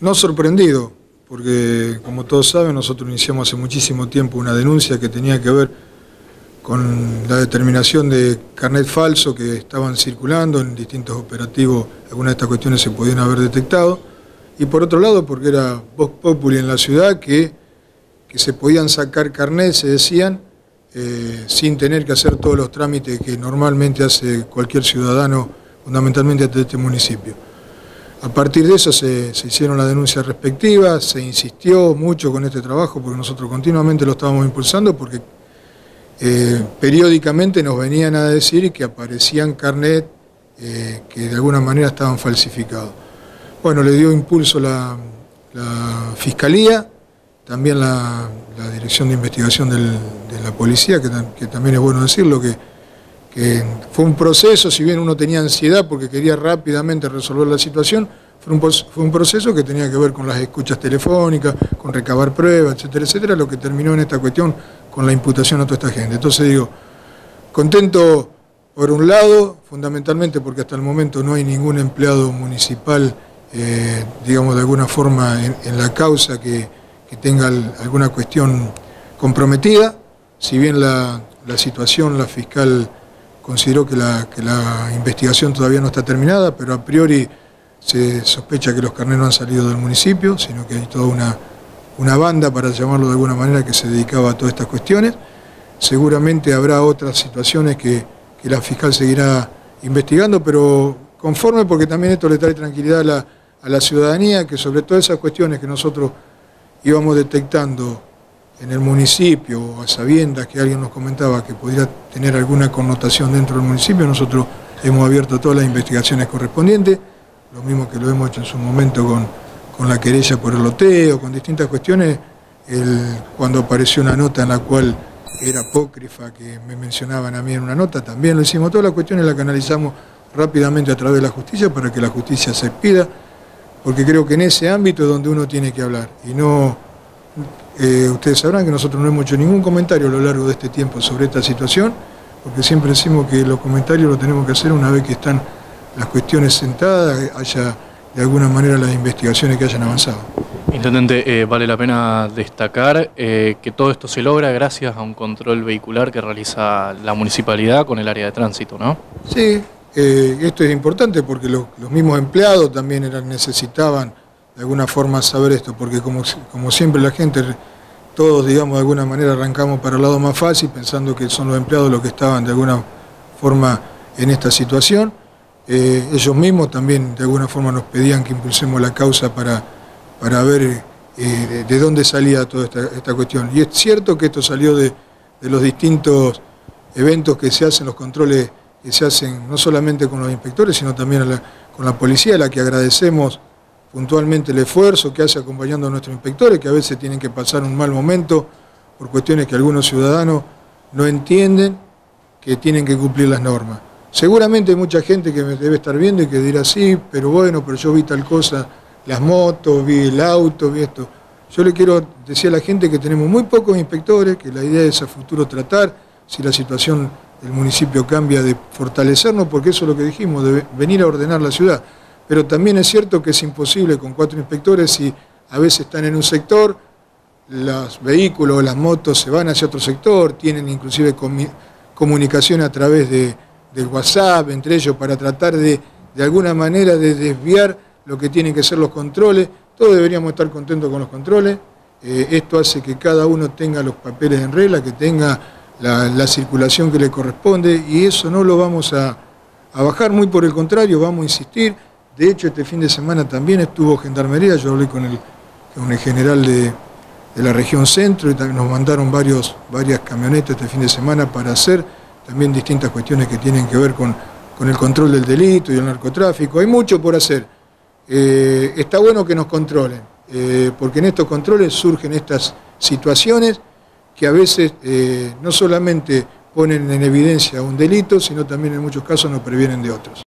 No sorprendido, porque como todos saben, nosotros iniciamos hace muchísimo tiempo una denuncia que tenía que ver con la determinación de carnet falso que estaban circulando en distintos operativos, algunas de estas cuestiones se podían haber detectado, y por otro lado porque era vox populi en la ciudad que, que se podían sacar carnet, se decían, eh, sin tener que hacer todos los trámites que normalmente hace cualquier ciudadano, fundamentalmente de este municipio. A partir de eso se, hicieron las denuncias respectivas, se insistió mucho con este trabajo porque nosotros continuamente lo estábamos impulsando porque eh, periódicamente nos venían a decir que aparecían carnet eh, que de alguna manera estaban falsificados. Bueno, le dio impulso la, Fiscalía, también la, Dirección de Investigación de la Policía, que, que también es bueno decirlo, que que fue un proceso, si bien uno tenía ansiedad porque quería rápidamente resolver la situación, fue un, proceso que tenía que ver con las escuchas telefónicas, con recabar pruebas, etcétera, etcétera, lo que terminó en esta cuestión con la imputación a toda esta gente. Entonces digo, contento por un lado, fundamentalmente porque hasta el momento no hay ningún empleado municipal, eh, digamos de alguna forma, en, la causa que, tenga alguna cuestión comprometida, si bien la situación, la fiscal Considero que la, investigación todavía no está terminada, pero a priori se sospecha que los carneros han salido del municipio, sino que hay toda una, una banda, para llamarlo de alguna manera, que se dedicaba a todas estas cuestiones. Seguramente habrá otras situaciones que, la fiscal seguirá investigando, pero conforme porque también esto le trae tranquilidad a la, a la ciudadanía, que sobre todas esas cuestiones que nosotros íbamos detectando en el municipio, a sabiendas que alguien nos comentaba que pudiera tener alguna connotación dentro del municipio, nosotros hemos abierto todas las investigaciones correspondientes, lo mismo que lo hemos hecho en su momento con, con la querella por el loteo, con distintas cuestiones, cuando apareció una nota en la cual era apócrifa, que me mencionaban a mí en una nota, también lo hicimos, todas las cuestiones las canalizamos rápidamente a través de la justicia para que la justicia se pida, porque creo que en ese ámbito es donde uno tiene que hablar, y no eh, ustedes sabrán que nosotros no hemos hecho ningún comentario a lo largo de este tiempo sobre esta situación, porque siempre decimos que los comentarios los tenemos que hacer una vez que están las cuestiones sentadas, haya de alguna manera las investigaciones que hayan avanzado. Intendente, eh, vale la pena destacar eh, que todo esto se logra gracias a un control vehicular que realiza la municipalidad con el área de tránsito, ¿no? Sí, esto es importante porque los, los mismos empleados también eran, necesitaban de alguna forma saber esto, porque como, como siempre la gente, todos digamos de alguna manera arrancamos para el lado más fácil, pensando que son los empleados los que estaban de alguna forma en esta situación. Eh, ellos mismos también de alguna forma nos pedían que impulsemos la causa para, para ver eh, de, dónde salía toda esta, cuestión. Y es cierto que esto salió de, los distintos eventos que se hacen, los controles que se hacen no solamente con los inspectores, sino también con la policía, a la que agradecemos puntualmente el esfuerzo que hace acompañando a nuestros inspectores, que a veces tienen que pasar un mal momento por cuestiones que algunos ciudadanos no entienden que tienen que cumplir las normas. Seguramente hay mucha gente que me debe estar viendo y que dirá, sí, pero bueno, pero yo vi tal cosa, las motos, vi el auto, vi esto. Yo le quiero decir a la gente que tenemos muy pocos inspectores, que la idea es a futuro tratar, si la situación del municipio cambia, de fortalecernos, porque eso es lo que dijimos, de venir a ordenar la ciudad pero también es cierto que es imposible con cuatro inspectores si a veces están en un sector, los vehículos o las motos se van hacia otro sector, tienen inclusive comunicación a través de, del WhatsApp entre ellos para tratar de, de alguna manera, de desviar lo que tienen que ser los controles. Todos deberíamos estar contentos con los controles. Eh, esto hace que cada uno tenga los papeles en regla, que tenga la, circulación que le corresponde y eso no lo vamos a, a bajar, muy por el contrario, vamos a insistir. De hecho, este fin de semana también estuvo Gendarmería, yo hablé con el, general de, la región centro y también nos mandaron varias camionetas este fin de semana para hacer también distintas cuestiones que tienen que ver con, con el control del delito y el narcotráfico. Hay mucho por hacer. Eh, está bueno que nos controlen, eh, porque en estos controles surgen estas situaciones que a veces eh, no solamente ponen en evidencia un delito, sino también en muchos casos nos previenen de otros.